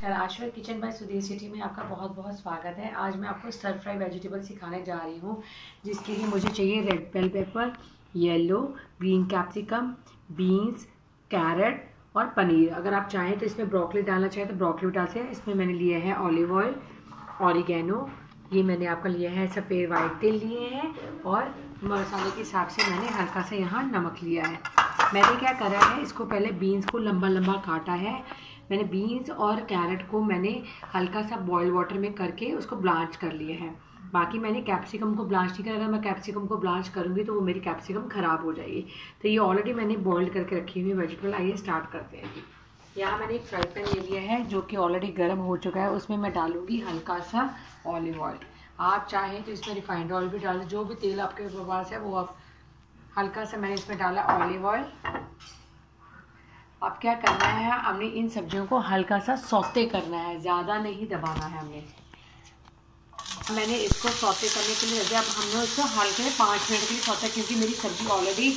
नमस्कार आश्वर kitchen by Sudhir city में आपका बहुत बहुत स्वागत है। आज मैं आपको स्टर फ्राई वेजिटेबल सिखाने जा रही हूँ, जिसके लिए मुझे चाहिए red bell pepper yellow green capsicum beans carrot और पनीर। अगर आप चाहें तो इसमें ब्रोकली डालना चाहें तो ब्रोकली भी डाल सकते इसमें मैंने लिया है ऑलिव ऑयल ऑरिगेनो ये मैंने आपका लिया है, सफ़ेद वाइट तेल लिए हैं और मसाले के हिसाब से मैंने हल्का सा यहाँ नमक लिया है। मैंने क्या करा है, इसको पहले बीन्स को लंबा लंबा काटा है। मैंने बीन्स और कैरेट को मैंने हल्का सा बॉयल वाटर में करके उसको ब्लांच कर लिया है। बाकी मैंने कैप्सिकम को ब्लांच नहीं करा। अगर मैं कैप्सिकम को ब्लांच करूँगी तो वो मेरी कैप्सिकम ख़राब हो जाएगी। तो ये ऑलरेडी मैंने बॉयल करके रखी हुई वेजिटेबल आइए स्टार्ट करते हैं यहाँ मैंने एक फ्राई पैन ले लिया है, जो कि ऑलरेडी गर्म हो चुका है। उसमें मैं डालूँगी हल्का सा ऑलिव ऑयल आप चाहें तो इसमें रिफाइंड ऑयल भी डालें। जो भी तेल आपके पास है, वो आप हल्का सा मैंने इसमें डाला ऑलिव ऑयल अब क्या करना है? हमने इन सब्जियों को हल्का सा सौते करना है, ज़्यादा नहीं दबाना है हमने। मैंने इसको सौते करने के लिए अब हमने उसको हल्के पाँच मिनट के लिए सौते क्योंकि मेरी सब्ज़ी ऑलरेडी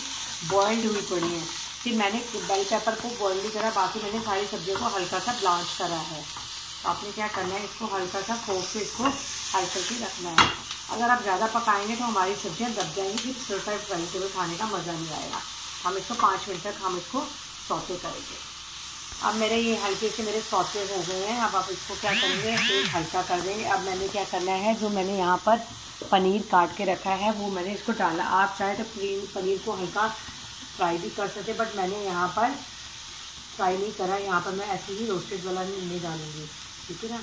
बॉयल्ड हुई पड़ी है। फिर मैंने बेल पेपर को बॉयल नहीं करा, बाकी मैंने सारी सब्जियों को हल्का सा ब्लांच करा है। तो आपने क्या करना है, इसको हल्का सा फोक से इसको हल्के से रखना है। अगर आप ज़्यादा पकाएँगे तो हमारी सब्ज़ियाँ दब जाएँगी, फिर सर्टाइप वेजिटेबल खाने का मज़ा नहीं आएगा। हम इसको पाँच मिनट तक हम इसको सौते करेंगे। अब मेरे ये हल्के से मेरे सौते हो गए हैं, अब आप इसको क्या करेंगे? तेल हल्का कर देंगे। अब मैंने क्या करना है, जो मैंने यहाँ पर पनीर काट के रखा है, वो मैंने इसको डाला। आप चाहे तो पनीर पनीर को हल्का फ्राई भी कर सकते बट मैंने यहाँ पर फ्राई नहीं करा। यहाँ पर मैं ऐसे ही रोस्टेड वाला नहीं डालूँगी। ठीक है ना?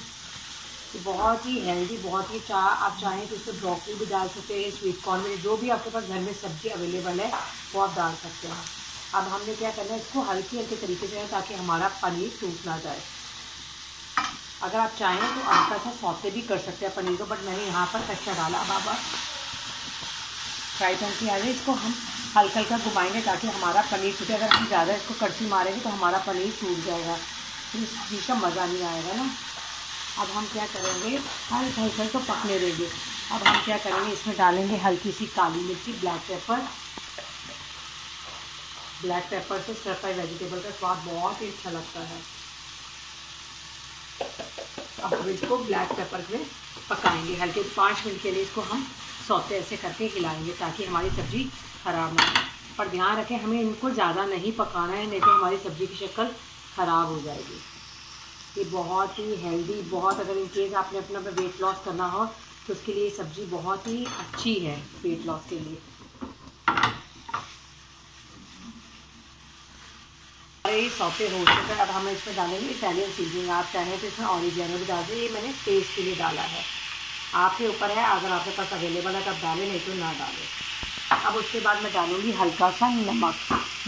तो बहुत ही हेल्दी बहुत ही चाह आप चाहें तो इसमें ब्रोकली भी डाल सकते हैं स्वीट कॉर्न में, जो भी आपके पास घर में सब्ज़ी अवेलेबल है, वो आप डाल सकते हैं। अब हमने क्या करना है, इसको हल्के हल्के तरीके से ताकि हमारा पनीर टूट ना जाए। अगर आप चाहें तो हल्का सा सौते भी कर सकते हैं पनीर को बट मैंने यहाँ पर कच्चा डाला। अब आप फ्राई पैन की आ जाए इसको हम हल्का हल्का घुमाएँगे ताकि हमारा पनीर टूटे अगर हम ज़्यादा इसको कड़छी मारेंगे तो हमारा पनीर टूट जाएगा। फिर इस चीज़ का मज़ा नहीं आएगा ना। अब हम क्या करेंगे हल्का हल्का तो पकने देंगे। अब हम क्या करेंगे, इसमें डालेंगे हल्की सी काली मिर्ची, ब्लैक पेपर ब्लैक पेपर से स्टर फ्राई वेजिटेबल का स्वाद बहुत ही अच्छा लगता है। अब हम इसको ब्लैक पेपर में पकाएँगे। हल्के पाँच मिनट के लिए इसको हम सौते ऐसे करके हिलाएँगे ताकि हमारी सब्ज़ी ख़राब ना हो। पर ध्यान रखें, हमें इनको ज़्यादा नहीं पकाना है, नहीं तो हमारी सब्ज़ी की शक्ल ख़राब हो जाएगी। ये बहुत ही हेल्दी बहुत अगर इन केस आपने अपना वेट लॉस करना हो तो उसके लिए सब्ज़ी बहुत ही अच्छी है वेट लॉस के लिए। ये सौते हो चुका है अब हम इसमें डालेंगे इटालियन सीजनिंग आप चाहें तो इसमें ऑरिजिनल भी डाल दें ये मैंने टेस्ट के लिए डाला है। आपके ऊपर है, अगर आपके पास अवेलेबल है तब डालें, नहीं तो ना डालें। अब उसके बाद मैं डालूँगी हल्का सा नमक।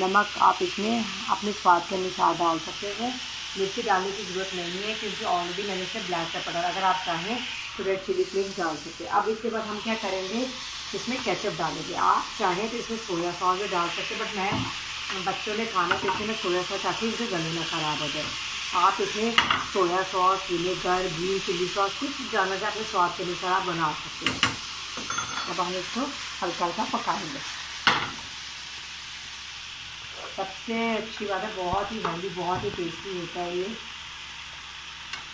नमक आप इसमें अपने स्वाद के अनुसार डाल सकते हैं। मिर्ची डालने की ज़रूरत नहीं है, क्योंकि ऑलरेडी मैंने इसे ब्लैक पेपर डाला। अगर आप चाहें तो रेड चिली फ्लेक्स डाल सकते हैं। अब इसके बाद हम क्या करेंगे? इसमें केचप डालेंगे। आप चाहें तो इसमें सोया सॉस भी डाल सकते बट मैं बच्चों ने खाना तो इसमें सोया सॉस ताकि इनके गले ना ख़राब हो जाए आप इसमें soya sauce, vinegar, green chilli sauce, कुछ जाना चाहे अपने स्वाद के अनुसार आप बना सकते हैं। अब हम इसको हल्का हल्का पकाएँगे। सबसे अच्छी बात है, बहुत ही हेल्दी बहुत ही टेस्टी होता है ये।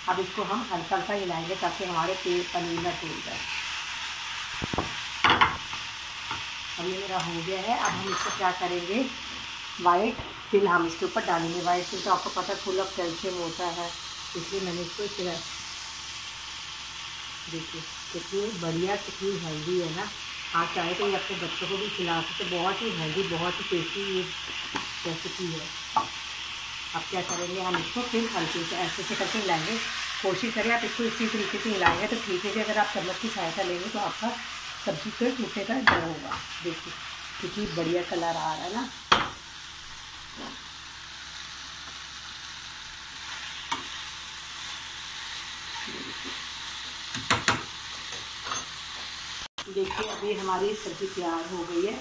अब इसको हम हल्का हल्का हिलाएँगे ताकि हमारे पेट पनीर ना टूट जाए। अब ये मेरा हो गया है। अब हम इसको क्या करेंगे? वाइट तिल हम इसके ऊपर डालेंगे वाइट तिल तो आपको पता है फुल ऑफ़ कैल्शियम होता है, इसलिए मैंने इसको सिरा देखिए, कितनी बढ़िया, कितनी हेल्दी है ना। आप चाहे तो ये अपने बच्चों को भी खिला सकते बहुत ही हेल्दी बहुत ही टेस्टी ये रेसिपी है। अब क्या करेंगे हम इसको फिर हल्के से, ऐसे से करके हिलाएँगे कोशिश करें आप इसको इसी तरीके से हिलाएँगे तो ठीक है कि अगर आप चम्मच की सहायता लेंगे तो आपका सब्ज़ी पे टूटे का डर होगा। देखिए, कितनी बढ़िया कलर आ रहा है ना। देखिए, अभी हमारी सब्ज़ी तैयार हो गई है।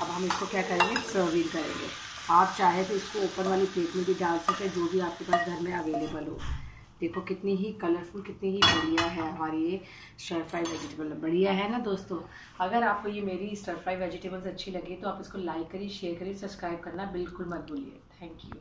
अब हम इसको क्या करेंगे? सर्विंग करेंगे। आप चाहे तो इसको ऊपर वाली प्लेट में भी डाल सकते हैं, जो भी आपके पास घर में अवेलेबल हो। देखो, कितनी ही कलरफुल कितनी ही बढ़िया है हमारी ये स्टर फ्राई वेजिटेबल बढ़िया है ना दोस्तों? अगर आपको ये मेरी स्टर फ्राई वेजिटेबल्स अच्छी लगी तो आप इसको लाइक करिए शेयर करिए सब्सक्राइब करना बिल्कुल मत भूलिए। Thank you